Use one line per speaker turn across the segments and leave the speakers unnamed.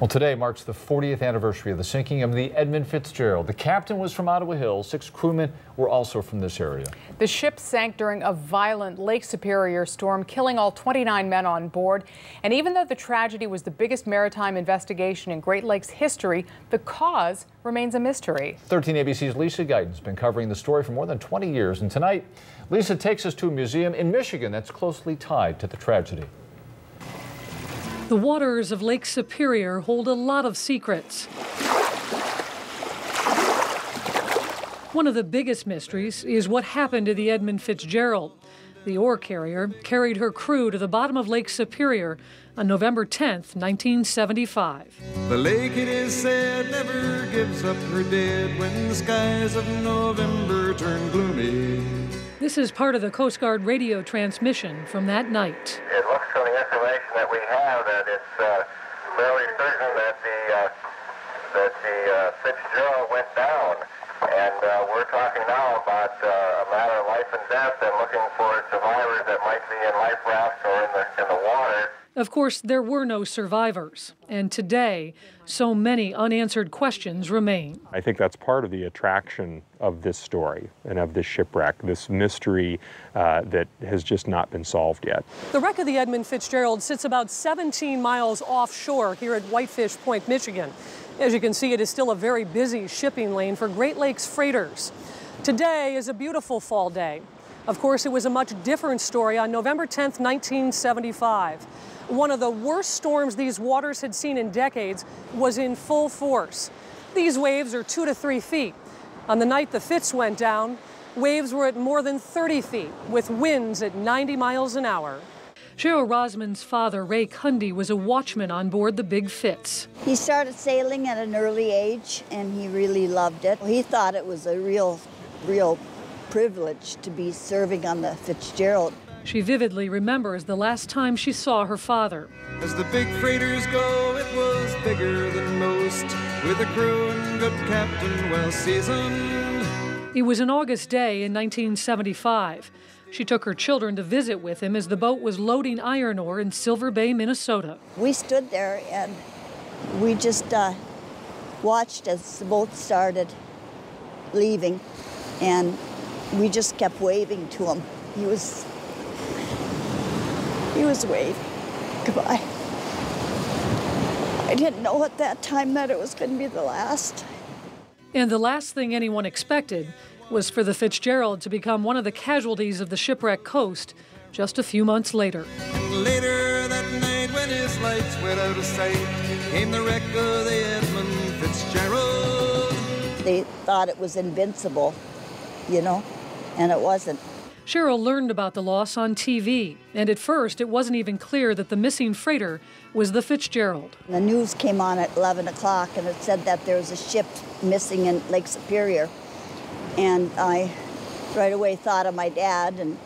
Well, today marks the 40th anniversary of the sinking of the Edmund Fitzgerald. The captain was from Ottawa Hills. Six crewmen were also from this area.
The ship sank during a violent Lake Superior storm, killing all 29 men on board. And even though the tragedy was the biggest maritime investigation in Great Lakes history, the cause remains a mystery.
13 ABC's Lisa Guyton has been covering the story for more than 20 years. And tonight, Lisa takes us to a museum in Michigan that's closely tied to the tragedy.
The waters of Lake Superior hold a lot of secrets. One of the biggest mysteries is what happened to the Edmund Fitzgerald. The ore carrier carried her crew to the bottom of Lake Superior on November 10, 1975.
The lake, it is said, never gives up her dead when the skies of November turn gloomy.
This is part of the Coast Guard radio transmission from that night.
It looks from the information that we have that it's uh, fairly certain that the uh, that the uh, Fitzgerald went down, and uh, we're talking now about uh, a matter of life and death and looking for survivors that might be in life rafts or in the in the water.
Of course, there were no survivors, and today, so many unanswered questions remain.
I think that's part of the attraction of this story and of this shipwreck, this mystery uh, that has just not been solved yet.
The wreck of the Edmund Fitzgerald sits about 17 miles offshore here at Whitefish Point, Michigan. As you can see, it is still a very busy shipping lane for Great Lakes freighters. Today is a beautiful fall day. Of course, it was a much different story on November 10, 1975. One of the worst storms these waters had seen in decades was in full force. These waves are two to three feet. On the night the Fitz went down, waves were at more than 30 feet, with winds at 90 miles an hour. Cheryl Rosman's father, Ray Cundy, was a watchman on board the Big Fitz.
He started sailing at an early age and he really loved it. He thought it was a real, real privilege to be serving on the Fitzgerald.
She vividly remembers the last time she saw her father.
As the big freighters go, it was bigger than most, with a crew and good captain well seasoned.
It was an August day in 1975. She took her children to visit with him as the boat was loading iron ore in Silver Bay, Minnesota.
We stood there and we just uh, watched as the boat started leaving, and we just kept waving to him. He was he was waving goodbye. I didn't know at that time that it was going to be the last.
And the last thing anyone expected was for the Fitzgerald to become one of the casualties of the shipwreck coast just a few months later.
Later that night, when his lights went out of sight, came the wreck of the Edmund Fitzgerald.
They thought it was invincible, you know, and it wasn't.
Cheryl learned about the loss on TV, and at first it wasn't even clear that the missing freighter was the Fitzgerald.
The news came on at 11 o'clock and it said that there was a ship missing in Lake Superior. And I right away thought of my dad and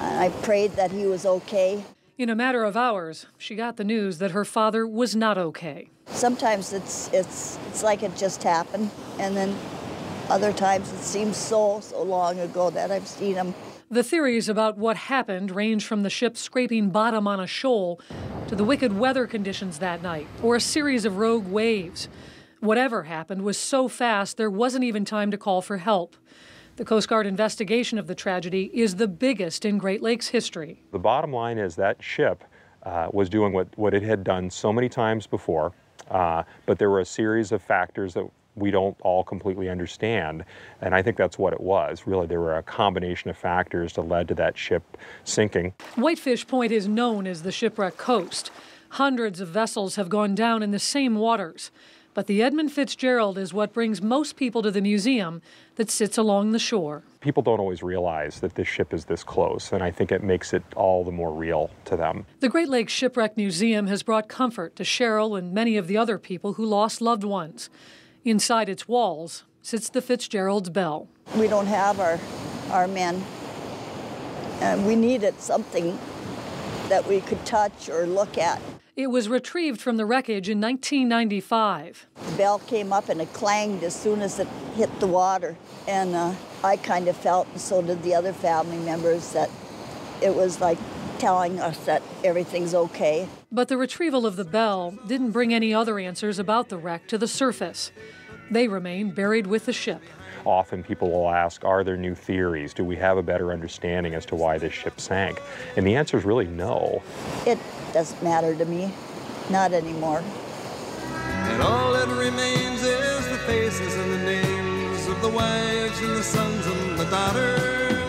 I prayed that he was okay.
In a matter of hours, she got the news that her father was not okay.
Sometimes it's, it's, it's like it just happened, and then other times it seems so, so long ago that I've seen him.
The theories about what happened range from the ship scraping bottom on a shoal to the wicked weather conditions that night or a series of rogue waves. Whatever happened was so fast there wasn't even time to call for help. The Coast Guard investigation of the tragedy is the biggest in Great Lakes history.
The bottom line is that ship uh, was doing what, what it had done so many times before, uh, but there were a series of factors that we don't all completely understand. And I think that's what it was. Really, there were a combination of factors that led to that ship sinking.
Whitefish Point is known as the shipwreck coast. Hundreds of vessels have gone down in the same waters. But the Edmund Fitzgerald is what brings most people to the museum that sits along the shore.
People don't always realize that this ship is this close, and I think it makes it all the more real to them.
The Great Lakes Shipwreck Museum has brought comfort to Cheryl and many of the other people who lost loved ones. Inside its walls sits the Fitzgerald's bell.
We don't have our, our men, and we needed something that we could touch or look at.
It was retrieved from the wreckage in 1995.
The bell came up and it clanged as soon as it hit the water. And uh, I kind of felt, and so did the other family members, that it was like telling us that everything's okay.
But the retrieval of the bell didn't bring any other answers about the wreck to the surface. They remain buried with the ship.
Often people will ask, are there new theories? Do we have a better understanding as to why this ship sank? And the answer is really no.
It doesn't matter to me, not anymore.
And all that remains is the faces and the names of the wives and the sons and the daughters.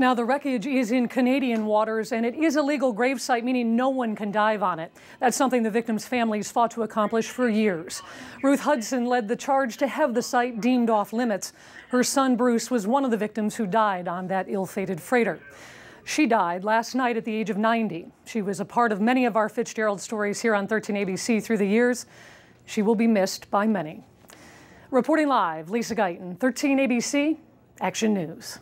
Now, the wreckage is in Canadian waters and it is a legal gravesite, meaning no one can dive on it. That's something the victims' families fought to accomplish for years. Ruth Hudson led the charge to have the site deemed off limits. Her son, Bruce, was one of the victims who died on that ill fated freighter. She died last night at the age of 90. She was a part of many of our Fitzgerald stories here on 13 ABC through the years. She will be missed by many. Reporting live, Lisa Guyton, 13 ABC, Action News.